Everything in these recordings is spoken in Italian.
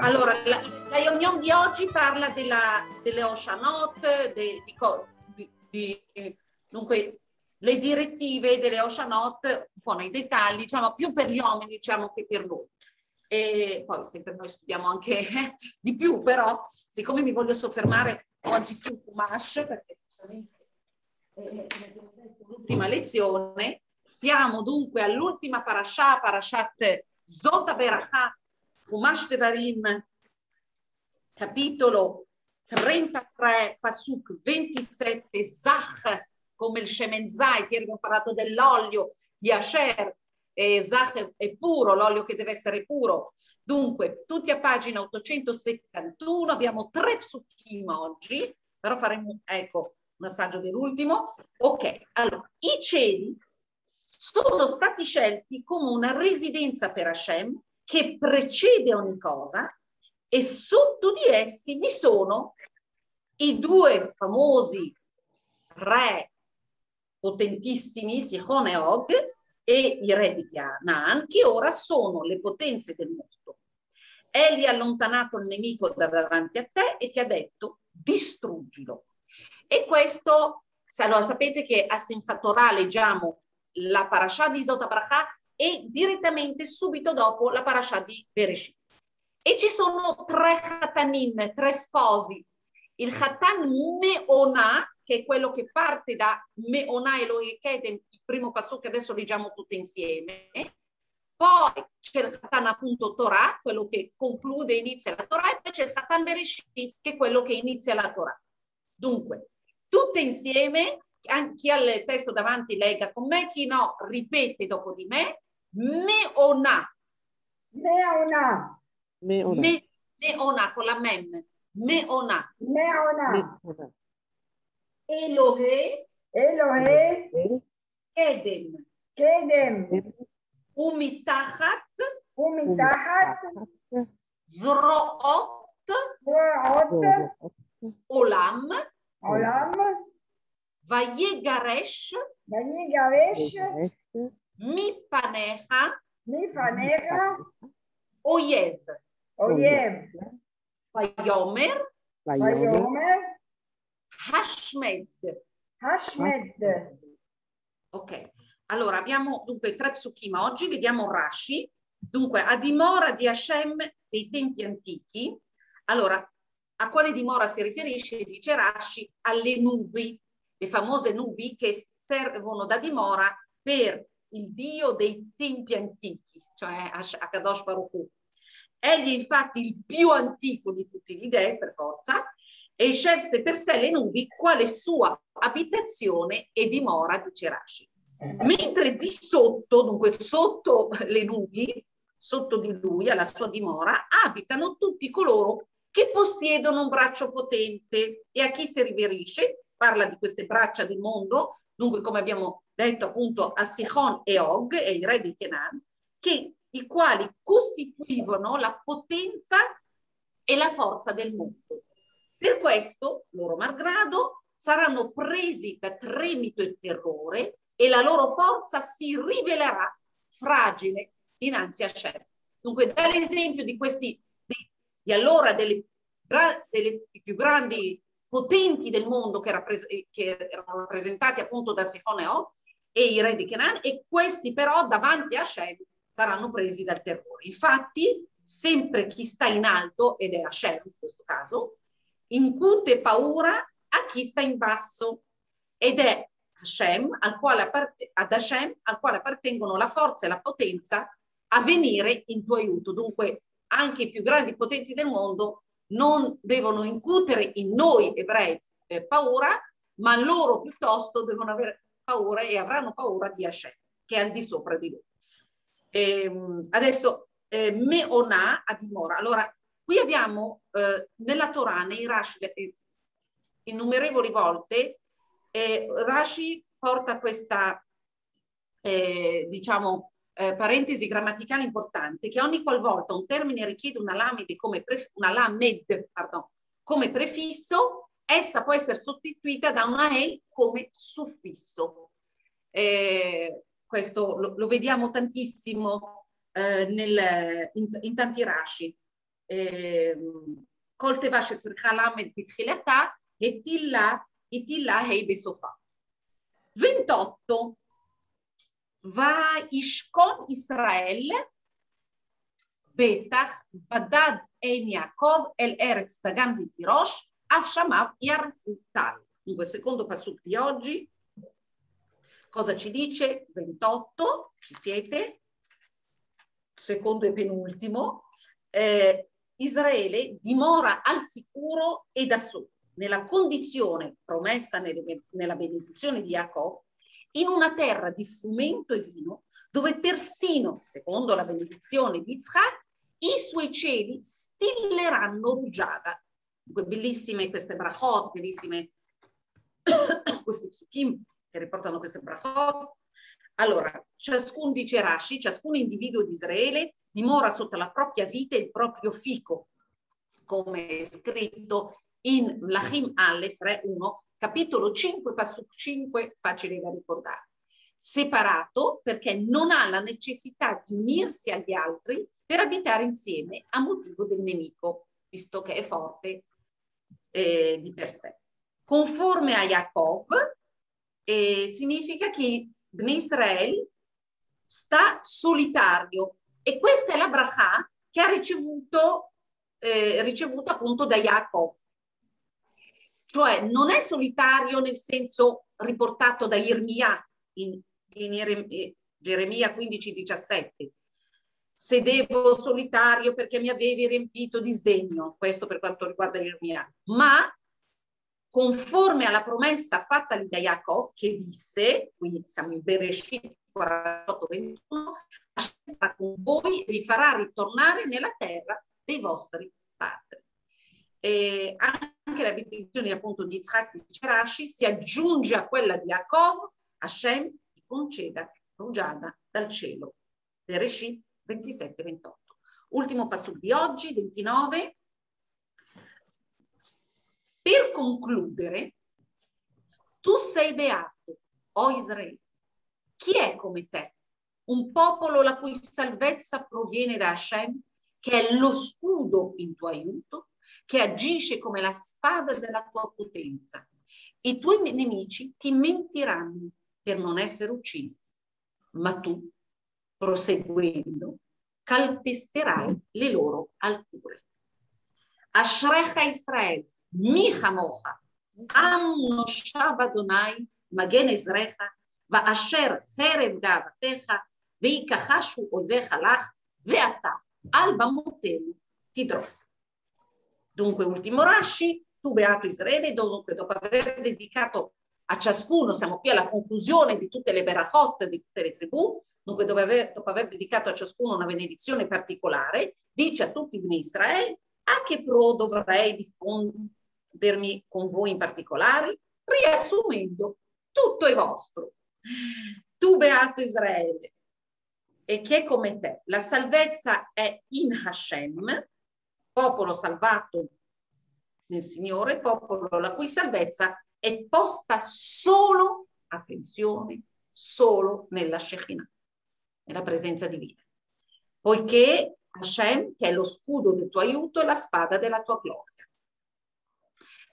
Allora, la, la riunione di oggi parla della, delle Oceanot, de, di, di, di, dunque, le direttive delle Oceanot, un po' nei dettagli, diciamo, più per gli uomini diciamo, che per noi. E poi sempre noi studiamo anche eh, di più, però siccome mi voglio soffermare oggi sul Fumash, perché eh, l'ultima lezione, siamo dunque all'ultima parasha, parashat Zota Beracha, Fumash Devarim, capitolo 33, Pasuk 27, Zach, come il Shemenzai, ieri abbiamo parlato dell'olio di Asher, eh, Zach è puro, l'olio che deve essere puro. Dunque, tutti a pagina 871, abbiamo tre psukim oggi, però faremo, ecco, un assaggio dell'ultimo. Ok, allora, i cieli sono stati scelti come una residenza per Hashem che precede ogni cosa e sotto di essi vi sono i due famosi re potentissimi, Sichon e Og, e i re di Canaan, che ora sono le potenze del mondo. Egli ha allontanato il nemico da davanti a te e ti ha detto distruggilo. E questo, allora sapete che a Sinfatorà leggiamo la parasha di Zotabracha e direttamente subito dopo la parasha di Bereshit. E ci sono tre Khatanim, tre sposi. Il Khatan Meona, che è quello che parte da Meona e Loikedem, il primo passo che adesso leggiamo tutti insieme. Poi c'è il Khatan appunto Torah, quello che conclude e inizia la Torah, e poi c'è il Khatan Bereshit, che è quello che inizia la Torah. Dunque, tutte insieme, chi ha il testo davanti lega con me, chi no ripete dopo di me, Meona. Meona. Meona. Me, meona con la mem. Meona. Meona. Elohe. Elohe. Kedem. Kedem. Umitachat. Umitachat. Zroot. Zroot. Olam. Olam. Vayegaresh. Vayegaresh. Mipanecha. Mipanecha. Oyev. Oyev. Vayomer. Vayomer. Hashmed. Hashmed. Ok, allora abbiamo dunque tre psukim oggi, vediamo Rashi. Dunque, a dimora di Hashem dei tempi antichi. Allora, a quale dimora si riferisce? Dice Rashi alle nubi, le famose nubi che servono da dimora per il dio dei tempi antichi, cioè Akadosh Baruch. Egli infatti il più antico di tutti gli dei, per forza, e scelse per sé le nubi quale sua abitazione e dimora, dice Rashi. Mentre di sotto, dunque sotto le nubi, sotto di lui, alla sua dimora, abitano tutti coloro che possiedono un braccio potente. E a chi si riferisce? Parla di queste braccia del mondo, dunque come abbiamo detto appunto a Sihon e Og, e i re di Kenan, che, i quali costituivano la potenza e la forza del mondo. Per questo, loro malgrado, saranno presi da tremito e terrore e la loro forza si rivelerà fragile dinanzi a Shem. Dunque, dall'esempio di questi, di, di allora, delle, delle più grandi potenti del mondo che, rappres- che erano rappresentati appunto da Sifone Og e i re di Canaan, e questi però davanti a Hashem saranno presi dal terrore. Infatti, sempre chi sta in alto, ed è Hashem in questo caso, incute paura a chi sta in basso ed è Hashem, al quale appart- ad Hashem al quale appartengono la forza e la potenza a venire in tuo aiuto. Dunque anche i più grandi potenti del mondo non devono incutere in noi ebrei eh, paura, ma loro piuttosto devono avere paura e avranno paura di Hashem, che è al di sopra di loro. Ehm, adesso eh, Meona a dimora. Allora, Qui abbiamo eh, nella Torah, nei Rashi, eh, innumerevoli volte, eh, Rashi porta questa, eh, diciamo, eh, parentesi grammaticale importante, che ogni qualvolta un termine richiede una lamed come, pref- una lamed, pardon, come prefisso, essa può essere sostituita da una el come suffisso. Eh, questo lo, lo, vediamo tantissimo eh, nel, in, in, tanti rashi. Ehm, colte vasce zirkhalam bitkhilata e tilla itilla heibe sofa. 28. Va Ishkon Israel Betach Badad En Yaakov El Eretz Tagan Bitirosh Afshamab Yarzital. Dunque, secondo Passuk di oggi, cosa ci dice? 28, ci siete? Secondo e penultimo. Eh, Israele dimora al sicuro e da solo, nella condizione promessa nelle, nella benedizione di Jacob, in una terra di frumento e vino, dove persino, secondo la benedizione di Yitzhak, i suoi cieli stilleranno rugiada Bellissime queste brachot, bellissime questi psukim che riportano queste brachot. Allora, ciascun dice Rashi, ciascun individuo di Israele dimora sotto la propria vita il proprio fico, come è scritto in Lachim Aleph 1, capitolo 5, pasuk 5, facile da ricordare. Separato perché non ha la necessità di unirsi agli altri per abitare insieme a motivo del nemico, visto che è forte eh, di per sé conforme a Yaakov, eh, significa che Bnei Israel sta solitario e questa è la bracha che ha ricevuto, eh, ricevuto appunto da Yaakov. Cioè non è solitario nel senso riportato da Irmia in, in eh, Geremia 15-17. Sedevo solitario perché mi avevi riempito di sdegno, questo per quanto riguarda Irmia, ma conforme alla promessa fatta da Yaakov che disse, quindi siamo in Bereshit 48-21, sarà con voi vi farà ritornare nella terra dei vostri padri. E anche la benedizione appunto di Yitzhak di Cerashi si aggiunge a quella di Yaakov, Hashem ti conceda rugiada dal cielo. Bereshit 27-28. Ultimo passo di oggi, 29. Per concludere, tu sei beato, o Israele. Chi è come te? Un popolo la cui salvezza proviene da Hashem, che è lo scudo in tuo aiuto, che agisce come la spada della tua potenza. I tuoi nemici ti mentiranno per non essere uccisi, ma tu, proseguendo, calpesterai le loro alture. Ashrecha Israel, Micha Mocha, Amno Shabadonai, Magen Ezrecha, Vaasher Cherev Gavatecha, Veikachashu Ovecha Lach, Veata, Alba Motemu, Tidrof. Dunque, ultimo Rashi, tu beato Israele, dunque dopo aver dedicato a ciascuno, siamo qui alla conclusione di tutte le berachot, di tutte le tribù, dunque dopo aver, dopo aver dedicato a ciascuno una benedizione particolare, dice a tutti in Israele, a che pro dovrei diffondere discutermi con voi in particolare, riassumendo, tutto è vostro. Tu beato Israele, e chi è come te? La salvezza è in Hashem, popolo salvato nel Signore, popolo la cui salvezza è posta solo, attenzione, solo nella Shekinah, nella presenza divina. Poiché Hashem, che è lo scudo del tuo aiuto, è la spada della tua gloria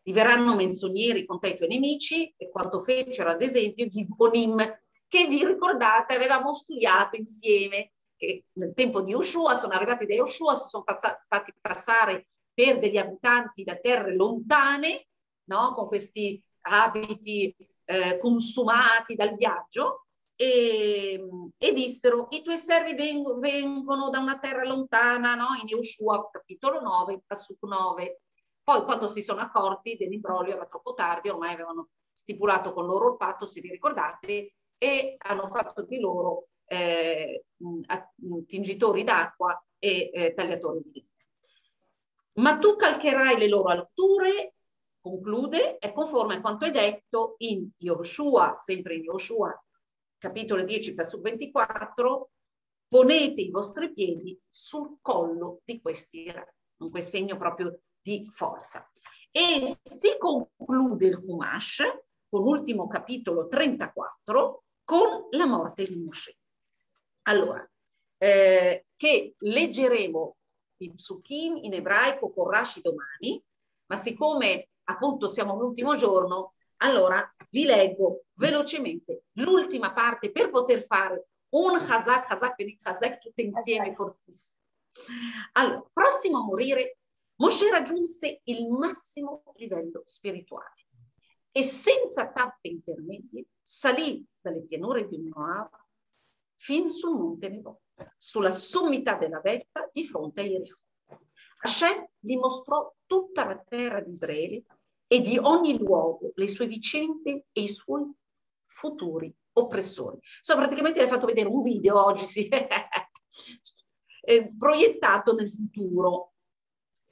diverranno menzogneri con te i tuoi nemici e quanto fecero ad esempio gli Givbonim, che vi ricordate avevamo studiato insieme, che nel tempo di Yoshua sono arrivati da Yoshua, si sono fatti passare per degli abitanti da terre lontane, no? con questi abiti eh, consumati dal viaggio, e, e, dissero i tuoi servi vengono, vengono da una terra lontana, no? in Yoshua capitolo 9, Pasuk 9, poi quando si sono accorti dell'imbroglio era troppo tardi, ormai avevano stipulato con loro il patto, se vi ricordate, e hanno fatto di loro eh, tingitori d'acqua e eh, tagliatori di legno. Ma tu calcherai le loro alture, conclude, è conforme a quanto è detto in Yoshua, sempre in Yoshua, capitolo 10, verso 24, ponete i vostri piedi sul collo di questi re. Dunque segno proprio di forza. E si conclude il Humash con l'ultimo capitolo 34 con la morte di Moshe. Allora, eh, che leggeremo i psukim in ebraico con Rashi domani, ma siccome appunto siamo all'ultimo giorno, allora vi leggo velocemente l'ultima parte per poter fare un Chazak, Chazak, Benit Chazak tutte insieme okay. fortissimo. Allora, prossimo a morire, Moshe raggiunse il massimo livello spirituale e senza tappe intermedie salì dalle pianure di Moab fin sul monte Nebo, sulla sommità della vetta di fronte a Jericho. Hashem gli mostrò tutta la terra di Israele e di ogni luogo le sue vicende e i suoi futuri oppressori. So, praticamente le ha fatto vedere un video oggi, sì, eh, proiettato nel futuro,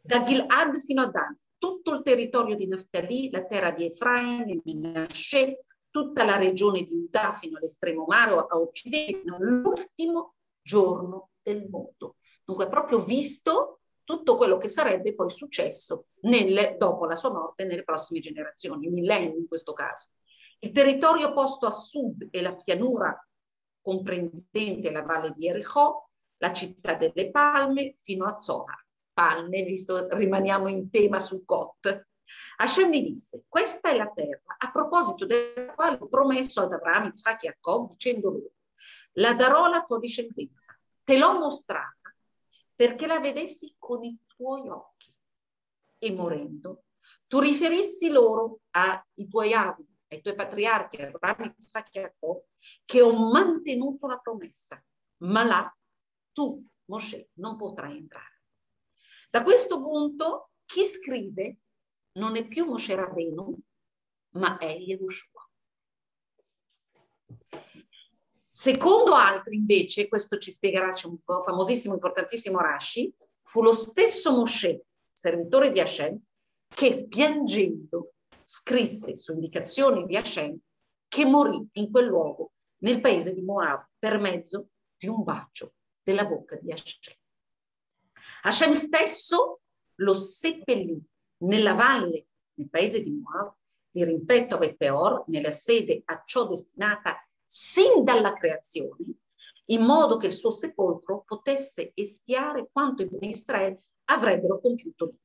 da Gilad fino a Dan, tutto il territorio di Naftali, la terra di Efraim, il Menashe, tutta la regione di Udà fino all'estremo mare a occidente, l'ultimo giorno del mondo. Dunque, proprio visto tutto quello che sarebbe poi successo nelle, dopo la sua morte nelle prossime generazioni, millenni in questo caso. Il territorio posto a sud è la pianura comprendente la valle di Erichò, la città delle palme, fino a Zohar. Palme, visto rimaniamo in tema su Kot. Hashem mi disse, questa è la terra, a proposito della quale ho promesso ad Abramo, Isaac e Jacob, dicendo loro, la darò alla tua discendenza, te l'ho mostrata perché la vedessi con i tuoi occhi. E morendo, tu riferissi loro ai tuoi avi, ai tuoi patriarchi, Abramo, Isaac e Jacob, che ho mantenuto la promessa, ma là tu, Mosè, non potrai entrare. Da questo punto, chi scrive non è più Mosè Rabbeinu, ma è Yehoshua. Secondo altri, invece, questo ci spiegherà un famosissimo, importantissimo Rashi, fu lo stesso Mosè, servitore di Hashem, che piangendo scrisse su indicazioni di Hashem che morì in quel luogo, nel paese di Moab, per mezzo di un bacio della bocca di Hashem. Hashem stesso lo seppellì nella valle nel paese di Moab, di rimpetto a Peor, nella sede a ciò destinata sin dalla creazione, in modo che il suo sepolcro potesse espiare quanto i beni Israele avrebbero compiuto lì.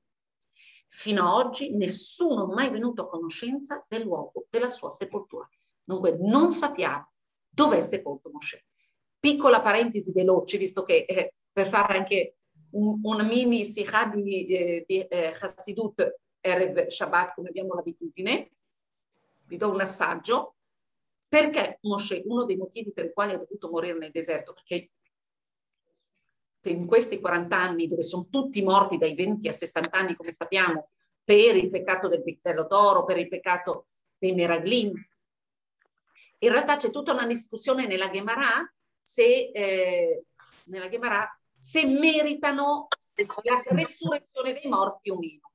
Fino ad oggi nessuno è mai venuto a conoscenza del luogo della sua sepoltura. Dunque non sappiamo dove è sepolto Mosè. Piccola parentesi veloce, visto che eh, per fare anche un, un mini sikha di, eh, di eh, Chassidut Erev Shabbat, come abbiamo l'abitudine, vi do un assaggio. Perché Moshe, uno dei motivi per i quali ha dovuto morire nel deserto, perché in questi 40 anni, dove sono tutti morti dai 20 a 60 anni, come sappiamo, per il peccato del vitello d'oro, per il peccato dei Meraglin, in realtà c'è tutta una discussione nella Gemara se, eh, nella Gemara, se meritano la resurrezione dei morti o meno.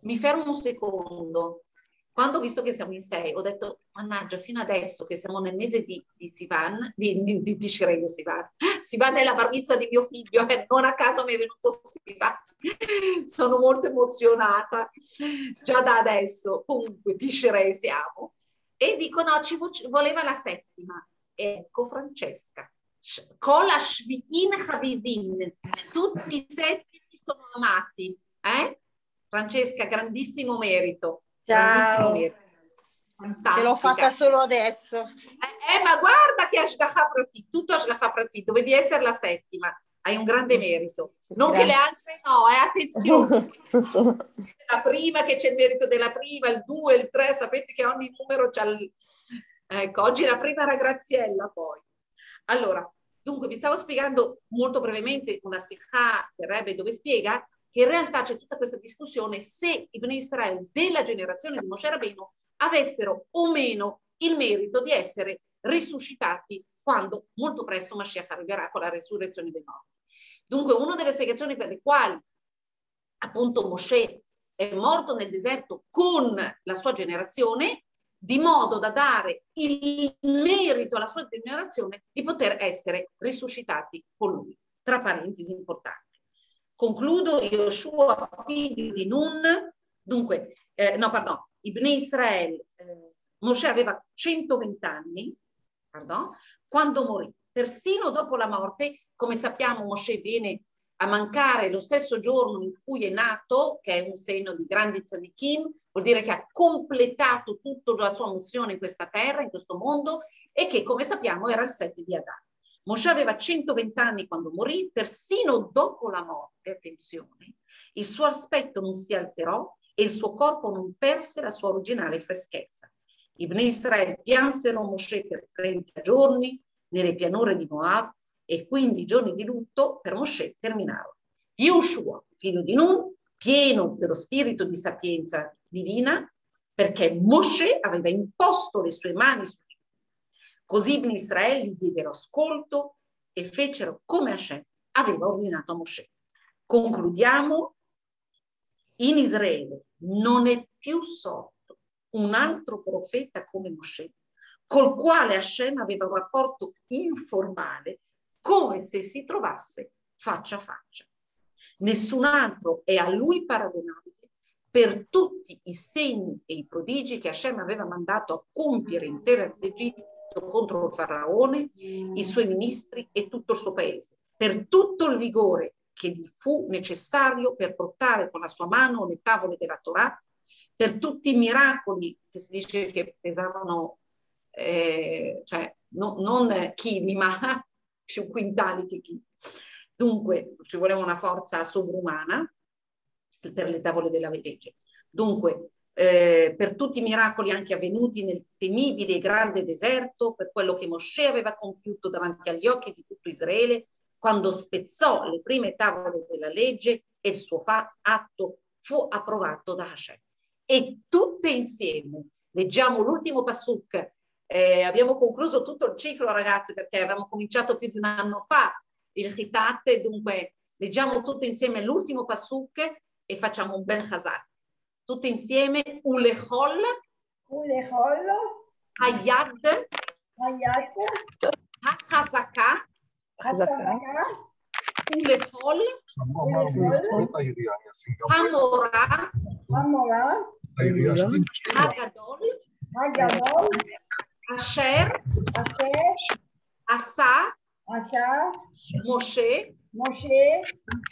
Mi fermo un secondo quando ho visto che siamo in sei, ho detto, mannaggia, fino adesso che siamo nel mese di, di Sivan, di, di, di, di Shirello Sivan, Sivan è la barbizza di mio figlio, e eh, non a caso mi è venuto Sivan. Sono molto emozionata già da adesso, comunque di Shirello siamo. E dico, no, ci voleva la settima. Ecco Francesca, Kola Shvitin Havivin, tutti i settimi sono amati. Eh? Francesca, grandissimo merito. Ciao. Ce l'ho fatta solo adesso. Eh, eh ma guarda che Ashgaha Pratit, tutto Ashgaha Pratit, dovevi essere la settima, hai un grande merito. Non Grazie. che le altre no, eh, attenzione. la prima che c'è il merito della prima, il due, il tre, sapete che ogni numero c'ha il... Ecco, oggi la prima era Graziella poi. Allora, dunque vi stavo spiegando molto brevemente una sikha del Rebbe dove spiega che in realtà c'è tutta questa discussione se i Bnei Israel della generazione di Moshe Rabbeinu avessero o meno il merito di essere risuscitati quando molto presto Mashiach arriverà con la resurrezione dei morti. Dunque, una delle spiegazioni per le quali appunto Moshe è morto nel deserto con la sua generazione, di modo da dare il merito alla sua generazione di poter essere risuscitati con lui. Tra parentesi importanti. Concludo, Yoshua, figlio di Nun, dunque, eh, no, pardon, Ibn Israel, eh, Mosè aveva 120 anni, pardon, quando morì. Persino dopo la morte, come sappiamo, Mosè viene a mancare lo stesso giorno in cui è nato, che è un segno di grandezza di Kim, vuol dire che ha completato tutta la sua missione in questa terra, in questo mondo, e che, come sappiamo, era il 7 di Adamo. Mosè aveva 120 anni quando morì, persino dopo la morte, attenzione, il suo aspetto non si alterò e il suo corpo non perse la sua originale freschezza. I Bnei Israele piansero Mosè per 30 giorni nelle pianure di Moab e quindi i giorni di lutto per Mosè terminarono. Yoshua, figlio di Nun, pieno dello spirito di sapienza divina, perché Mosè aveva imposto le sue mani su di lui. Così gli diedero ascolto e fecero come Hashem aveva ordinato a Mosè. Concludiamo, in Israele non è più sorto un altro profeta come Mosè, col quale Hashem aveva un rapporto informale come se si trovasse faccia a faccia. Nessun altro è a lui paragonabile per tutti i segni e i prodigi che Hashem aveva mandato a compiere in terra d'Egitto contro il faraone, i suoi ministri e tutto il suo paese, per tutto il vigore che gli fu necessario per portare con la sua mano le tavole della Torah, per tutti i miracoli che si dice che pesavano, eh, cioè no, non chili, ma più quintali che chi. Dunque ci voleva una forza sovrumana per le tavole della legge. Dunque, eh, per tutti i miracoli anche avvenuti nel temibile e grande deserto, per quello che Mosè aveva compiuto davanti agli occhi di tutto Israele, quando spezzò le prime tavole della legge e il suo atto fu approvato da Hashem. E tutte insieme, leggiamo l'ultimo pasuk eh, abbiamo concluso tutto il ciclo, ragazzi, perché avevamo cominciato più di un anno fa il Chitate, dunque leggiamo tutti insieme l'ultimo pasuk e facciamo un bel chazak. Tutti insieme, Ulechol, Ulechol, Hayad, Hachazaka, Hazaka, Ulechol, Hamora, Amora, Hagadol, Hagadol, Asher, Asher, Asa, Asa, Moshe, Moshe,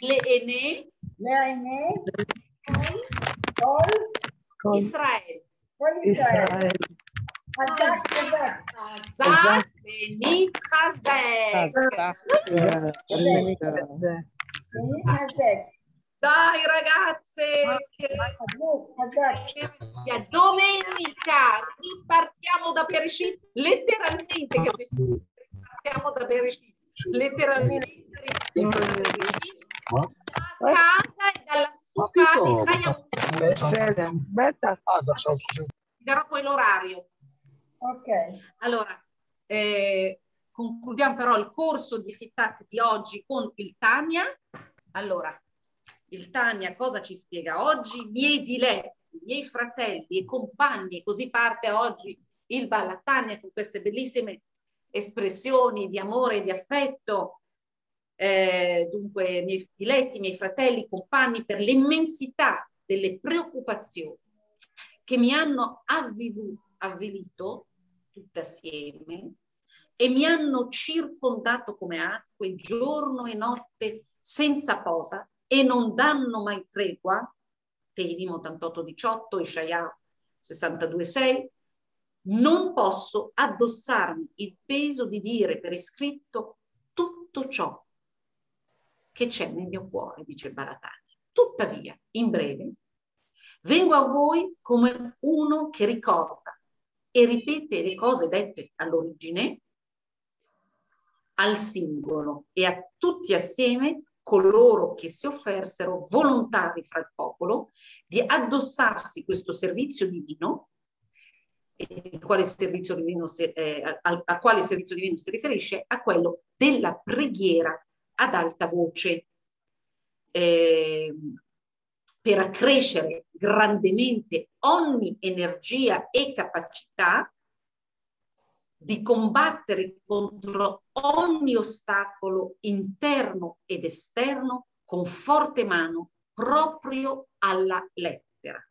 Leene, Leine, Kol, Israel. Kol Israel. Hazak, Hazak. Hazak Benit Hazek. Benit Hazek. Dai ragazze, che domenica ripartiamo da Bereshit, letteralmente, che ripartiamo da Bereshit, letteralmente ripartiamo da Bereshit, da casa e dalla ma piccola. Piccola. Betta. darò poi l'orario. Ok. Allora, eh, concludiamo però il corso di Hittat di oggi con il Tania. Allora, il Tania cosa ci spiega oggi? Miei diletti, miei fratelli e compagni, così parte oggi il Ballatania con queste bellissime espressioni di amore e di affetto eh, dunque, miei diletti, miei fratelli, compagni, per l'immensità delle preoccupazioni che mi hanno avvilu- avvilito tutte assieme e mi hanno circondato come acque giorno e notte senza posa e non danno mai tregua, Tehilim 88-18, Ishaya 62-6, non posso addossarmi il peso di dire per iscritto tutto ciò che c'è nel mio cuore, dice Baratani. Tuttavia, in breve, vengo a voi come uno che ricorda e ripete le cose dette all'origine, al singolo e a tutti assieme coloro che si offersero volontari fra il popolo di addossarsi questo servizio divino, e quale servizio divino si, eh, a, a quale servizio divino si riferisce? A quello della preghiera ad alta voce. Eh, per accrescere grandemente ogni energia e capacità di combattere contro ogni ostacolo interno ed esterno con forte mano proprio alla lettera.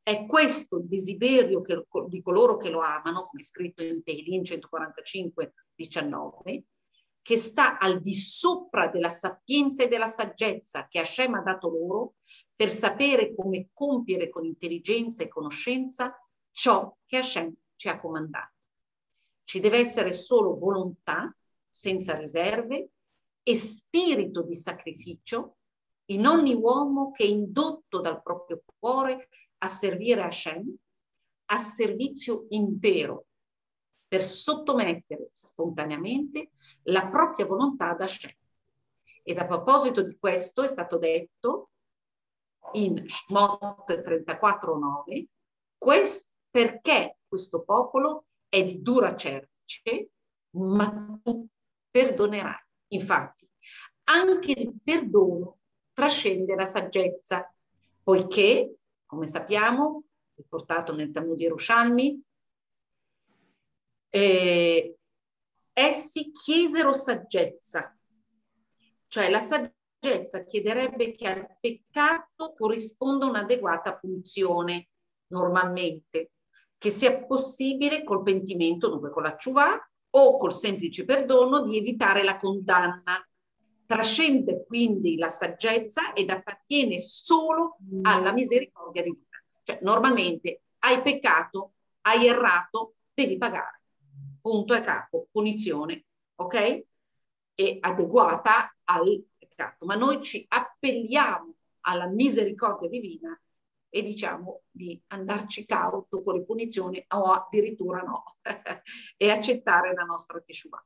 È questo il desiderio che, di coloro che lo amano, come è scritto in Tehilim 145, 19, che sta al di sopra della sapienza e della saggezza che Hashem ha dato loro per sapere come compiere con intelligenza e conoscenza ciò che Hashem ci ha comandato. Ci deve essere solo volontà, senza riserve, e spirito di sacrificio in ogni uomo che è indotto dal proprio cuore a servire Hashem, a servizio intero, per sottomettere spontaneamente la propria volontà ad Hashem. Ed a proposito di questo è stato detto in Shmot 34.9, quest, perché questo popolo è di dura cerce, ma tu perdonerai. Infatti, anche il perdono trascende la saggezza, poiché, come sappiamo, riportato nel Talmud di Yerushalmi, eh, essi chiesero saggezza, cioè la saggezza chiederebbe che al peccato corrisponda un'adeguata punizione, normalmente, che sia possibile col pentimento, dunque con la ciuvà, o col semplice perdono di evitare la condanna. Trascende quindi la saggezza ed appartiene solo alla misericordia divina. Cioè, normalmente hai peccato, hai errato, devi pagare. Punto e capo, punizione, ok? E adeguata al peccato. Ma noi ci appelliamo alla misericordia divina e diciamo di andarci cauto con le punizioni o addirittura no e accettare la nostra teshuva.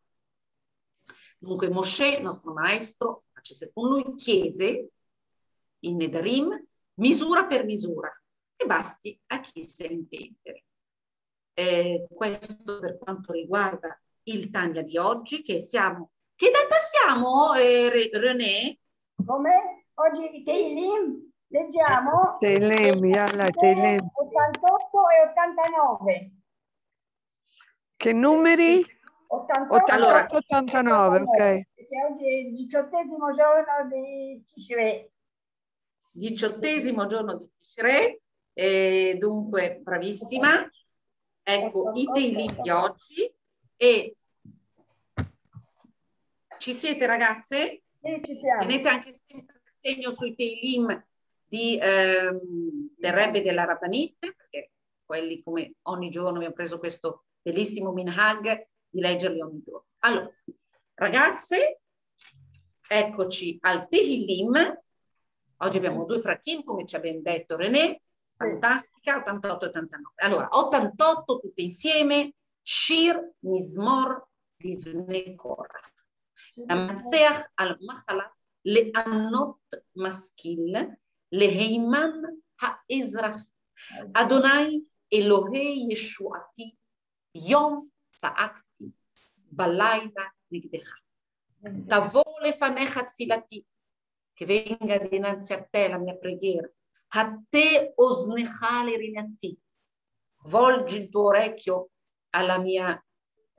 Dunque Moshe, nostro maestro, con lui, chiese in Nedarim misura per misura e basti a chi sa intendere. Eh, questo per quanto riguarda il Tania di oggi, che siamo... Che data siamo, eh, René? Come? Oggi Teilim Leggiamo. Telem, yalla, Telem. 88 e 89. Che numeri? Sì. 88 allora, 89, ok. Perché oggi è il diciottesimo giorno di Tishrei. Diciottesimo giorno di Tishrei, e dunque bravissima. Ecco i Teilim di oggi e ci siete ragazze? Sì, ci siamo. Tenete anche sempre il segno sui Teilim di, ehm, del Rebbe della Rabbanit, perché quelli come ogni giorno abbiamo preso questo bellissimo minhag di leggerli ogni giorno. Allora, ragazze, eccoci al Tehillim. Oggi abbiamo due prakim, come ci abbiamo detto René, fantastica 88-89. Allora, 88 tutte insieme, Shir Mizmor Livne Korach. La Mazeach al-Mahala, le Annot Maskil le Heiman ha-Ezrach, Adonai Elohei Yeshuati, Yom Sa'akti, Balaila Nigdecha. Tavole Fanechat Filati che venga dinanzi a te la mia preghiera הטה אוזנך לראייתי, וולג' אל תורקיו על המיה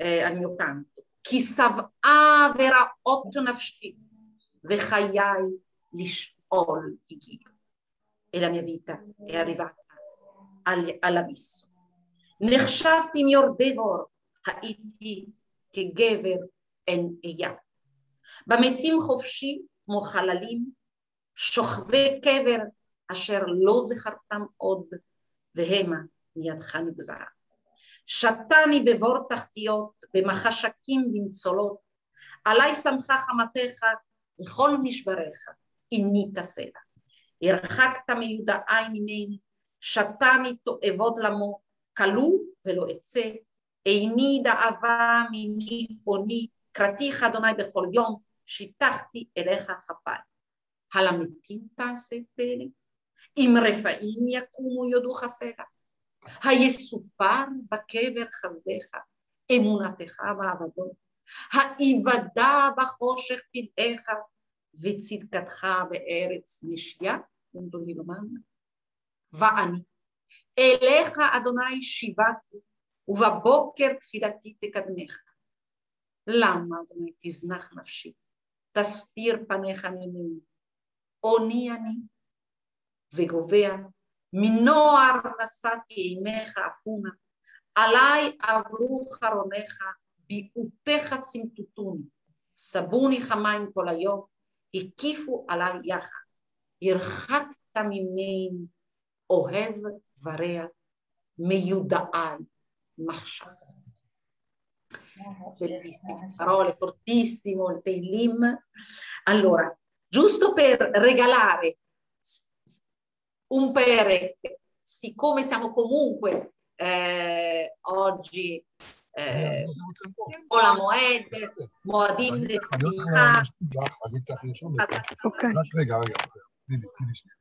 אה, קנטו, כי שבעה ורעות נפשי, וחיי לשאול הגיעו, אל המיה ויתה, על, על המיסו. נחשבתי מיור דבור, כגבר אין אייה. במתים חופשי, כמו חללים, שוכבי קבר אשר לא זכרתם עוד, והמה מידך נגזרה. שתני בבור תחתיות, במחשקים במצולות, עלי שמחה חמתך וכל משבריך, עינית סלע. הרחקת מיודעי ממני, שתני תועבוד למו, כלוא ולא אצא, עיני דאבה מיני עוני, קראתיך אדוני בכל יום, שיטחתי אליך כפיי. על המתים תעשה פלא? אם רפאים יקומו יודוך סלע? היסופר בקבר חסדך, אמונתך ועבדו? האיוודע בחושך פלאיך, וצדקתך בארץ di domanda. ואני, אליך אדוני שיבתי, ובבוקר תפילתי תקדמך. למה אדוני תזנח נפשי, תסתיר פניך ממני, עוני אני, וגובע, מנוער נשאתי אימך אפונה, עלי עברו חרוניך, ביעותיך צמטוטוני. סבוני חמיים כל היום, הקיפו עליי יחד. הרחקת ממני אוהב ורע, מיודעי. Bellissime parole, fortissimo il Teilim. Allora, giusto per regalare un pere siccome siamo comunque eh, oggi eh, Ola Moed, Moadim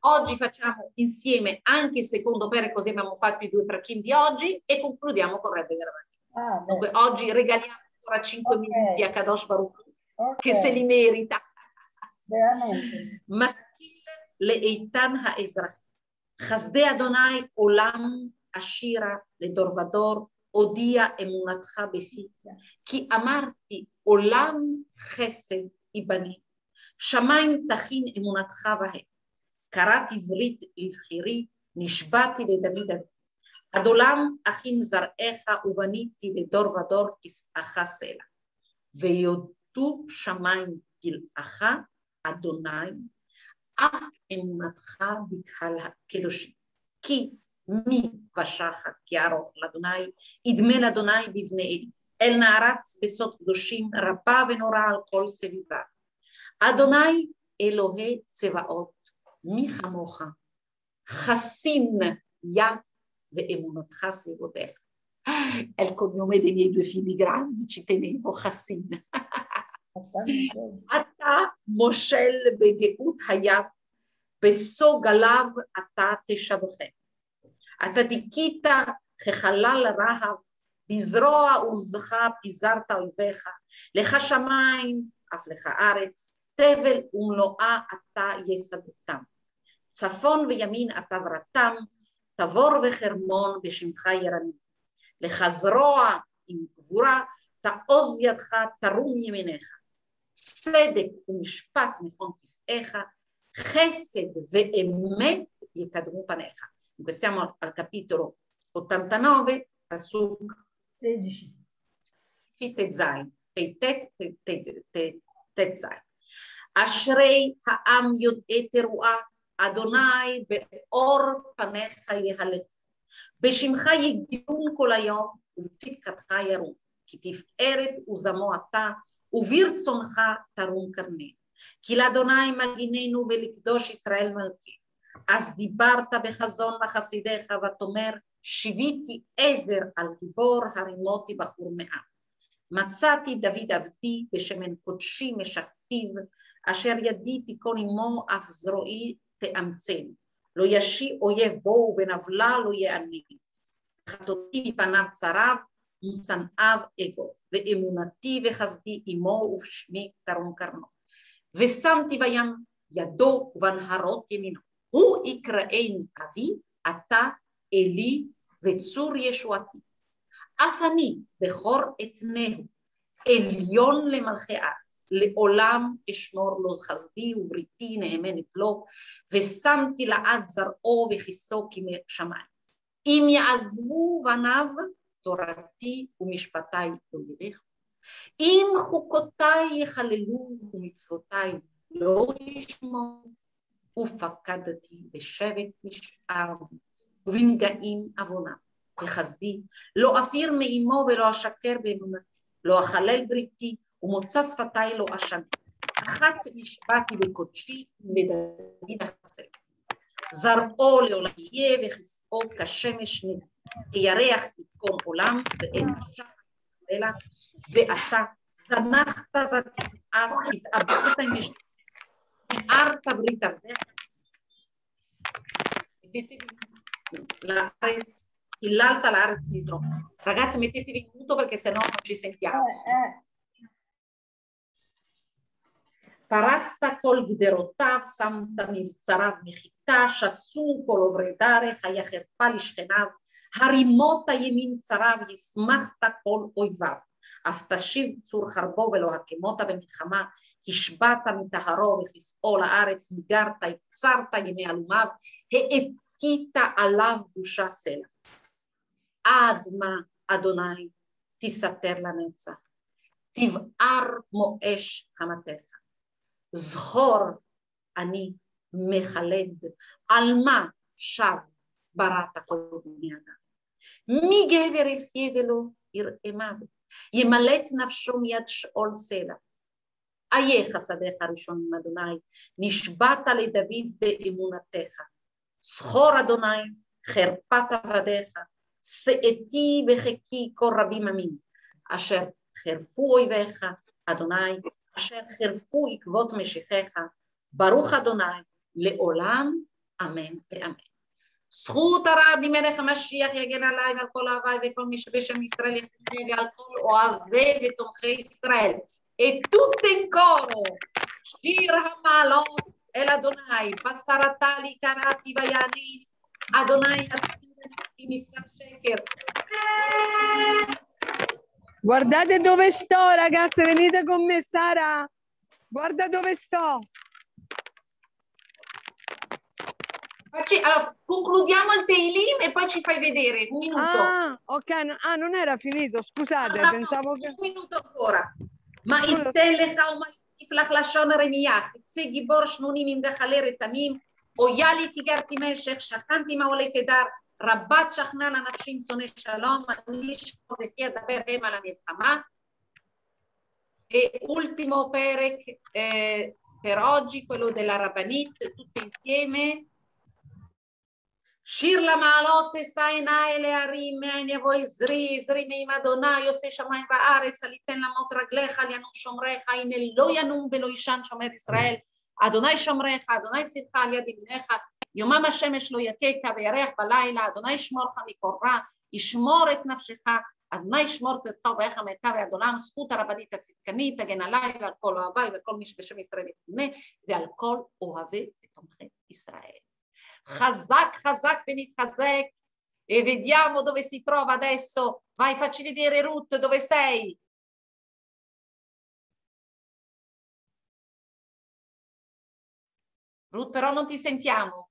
Oggi facciamo insieme anche il secondo pere, così abbiamo fatto i due trachim di oggi e concludiamo con Rebbe Gravani. Ah, Dunque oggi regaliamo ancora 5 okay. minuti a Kadosh Baruch okay. che se li merita. Veramente. Maschil le Eitan ha Ezrach. חסדי אדוני עולם עשירה לדור ודור, הודיע אמונתך בפי. כי אמרתי עולם חסד ייבנה, שמיים תכין אמונתך בהם. קראתי ברית לבחירי, נשבעתי לדוד אבי. עד עולם אכין זרעך ובניתי לדור ודור כסאך סלע. ויודו שמיים פלאך, אדוני, אף אמונתך בקהל הקדושים. כי מי ושחק יערוך לאדוני, ידמה לאדוני בבני עלי. אל נערץ בסוד קדושים רבה ונורא על כל סביבה. אדוני אלוהי צבאות, מי כמוך, חסין יא ואמונתך סביבותיך. Dei miei due figli grandi, ci tenevo, Hassin. אתה מושל בגאות הים, בסוג עליו אתה תשבחם. אתה דיכית כחלל רהב, בזרוע עוזך פיזרת אויביך, לך שמיים, אף לך ארץ, תבל ומלואה אתה יסדתם. צפון וימין אתה ברתם, תבור וחרמון בשמך ירמים. לך זרוע עם גבורה, תעוז ידך, תרום ימיניך. צדק ומשפט מפון כסאיך, חסד ואמת יקדמו פניך. Siamo al capitolo 89, Pasuk 16. ט"ז, ט"ז. אשרי העם יודעי תרועה, אדוני באור פניך יהלך. בשמך יגדון כל היום, ובצדקתך ירום. כי תפארת וזמו אתה, וברצונך תרום קרני. כי לאדוני מגיננו ולקדוש ישראל מלכי. אז דיברת בחזון לחסידיך ותאמר שיוויתי עזר על גיבור הרימותי בחור מאה. מצאתי דוד עבדי בשמן קודשי משכתיו אשר ידי תיכון עמו אף זרועי תאמצנו לא ישי אויב בו ובנבלה לא יעני חטאתי מפניו צריו ומשנאיו אגוף ואמונתי וחסדי עמו ובשמי תרום קרנו ושמתי בים ידו ובנהרות ימינו הוא יקראני אבי, אתה אלי וצור ישועתי. אף אני בכור אתנהו, עליון למלכי ארץ, לעולם אשמור לו חסדי ובריתי נאמנת לו, ושמתי לעד זרעו וכיסו כמי שמיים. אם יעזבו בניו, תורתי ומשפטיי לא ילכו. אם חוקותיי יחללו ומצוותיי לא ישמעו, ופקדתי בשבט משאר ובנגעים עוונה. וחסדי לא אפיר מאמו ולא אשקר באמונתי. לא אחלל בריתי ומוצא שפתיי לא אשנה. אחת נשבעתי בקודשי לדוד החסר זרעו לעולם יהיה וכסאו כשמש נגד כירח יתקון עולם ואין השחר אלא ואתה זנחת ותמאס התאבדת עם אשתך arta brita l'Arez, l'alza l'Arez di Ragazzi mettetevi in muto perché sennò non ci sentiamo. פרצת כל גדרותיו, שמת מבצריו מחיטה, שסו כל עוברי דרך, היה חרפה לשכניו, הרימות הימין צריו, ישמחת כל אויביו. אף תשיב צור חרבו ולא הקמותה במלחמה, השבעת מטהרו וכסאו לארץ, מיגרת, הקצרת ימי אלומיו, העתית עליו בושה סלע. עד מה, אדוני, תסתר לנצח. תבער כמו אש חמתך. זכור אני מחלד, על מה שב בראת כל בני אדם. מי גבר יחיה ולא יראה מוות, ימלט נפשו מיד שאול סלע. איה חסדיך הראשון עם אדוני, נשבעת לדוד באמונתך. זכור אדוני חרפת עבדיך, שאתי בחיקי כה רבים עמים, אשר חרפו אויביך, אדוני, אשר חרפו עקבות משיחיך, ברוך אדוני לעולם, אמן ואמן. זכות הרבי מלך המשיח יגן עליי ועל כל אוהביי וכל מי שבשם ישראל יחיה ועל כל אוהבי ותומכי ישראל. את תותן קורו, שיר המעלות אל אדוני, בצרתה לי קראתי ויעני, אדוני הצילני משפט שקר. Guardate dove sto, ragazze, venite con me, Sara. Guarda dove sto. allora, concludiamo il Teilim e poi ci fai vedere un minuto. Ah, ok, ah, non era finito, scusate, no, pensavo che... Un minuto ancora. Ma il Tele Sauma Yiflach Lashon Remiach, Tse Gibor Shnunim Imdachaler Etamim, Oyali Tigarti Meshech, Shachanti Maole Kedar, Rabbat Shachnan Anafshim Sone Shalom, Anish Kodefia Daber Ema la Mietchama. E ultimo Perek eh, per oggi, quello della Rabbanit, tutti insieme. שיר למעלות אשא עיניי להרים מעין יבוא עזרי עזרי מעם אדוני עושה שמיים וארץ אל יתן למות רגליך אל ינום שומריך הנה לא ינום ולא יישן שומר ישראל. אדוני שומריך אדוני צילך על יד ימיניך יומם השמש לא יככה וירח בלילה אדוני ישמורך מקור רע ישמור את נפשך אדוני ישמור צאתך ובאיך מיטב יד עולם זכות הרבנית הצדקנית תגן עליי ועל כל אוהביי וכל מי שבשם ישראל יפונה ועל כל אוהבי ותומכי ישראל Chazak, Chazak, Chazek. E vediamo dove si trova adesso. Vai, facci vedere Ruth, dove sei? Ruth, però non ti sentiamo.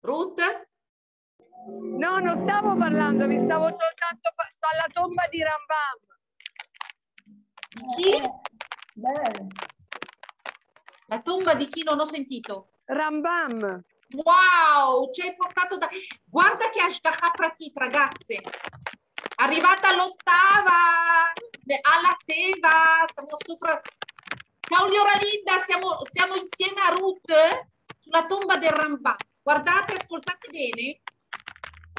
Ruth? No, non stavo parlando, mi stavo soltanto sto alla tomba di Rambam. Chi? Bene. La tomba di chi non ho sentito? Rambam. Wow, ci hai portato da... Guarda che Ashgaha Pratit, ragazze. Arrivata all'ottava, alla Teva, siamo sopra... Ciao Lioralinda, siamo, siamo insieme a Ruth sulla tomba del Rambam. Guardate, ascoltate bene.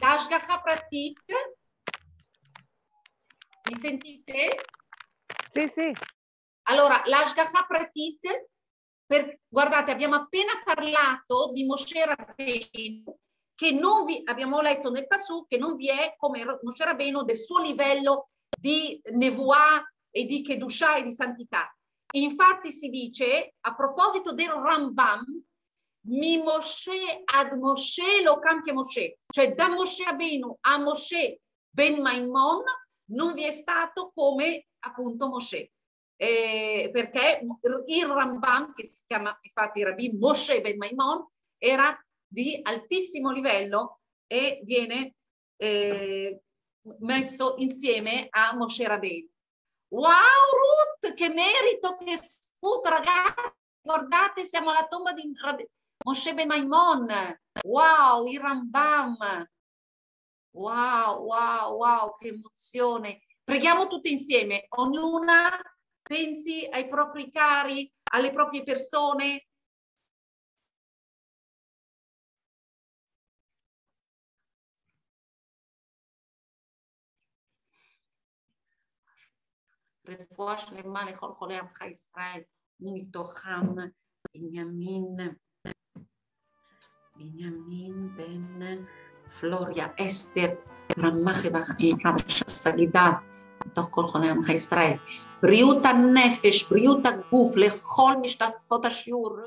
L'Ashgaha Pratit. Mi sentite? Sì, sì. Allora, l'Ashgaha Pratit per, guardate, abbiamo appena parlato di Moshe Rabbeinu, che non vi, abbiamo letto nel Pasù, che non vi è come Moshe Rabbeinu del suo livello di Nevuah e di Kedushah e di santità. Infatti si dice, a proposito del Rambam, mi Moshe ad Moshe lo cambia Moshe, cioè da Moshe Rabbeinu a Moshe ben Maimon non vi è stato come appunto Moshe eh, perché il Rambam, che si chiama infatti Rabbi Moshe Ben Maimon, era di altissimo livello e viene eh, messo insieme a Moshe Rabbeinu. Wow Ruth, che merito, che sfoot ragazzi, guardate siamo alla tomba di Rabbe, Moshe Ben Maimon, wow, il Rambam, wow, wow, wow, che emozione. Preghiamo tutte insieme, ognuna pensi ai propri cari, alle proprie persone. רפואה שלמה לכל חולי עמך ישראל, ומתוכם בנימין, בנימין בן פלוריה, אסתר, רמ"ח סלידה, מתוך כל חולי עמך ישראל. בריאות הנפש, בריאות הגוף, לכל משתתפות השיעור.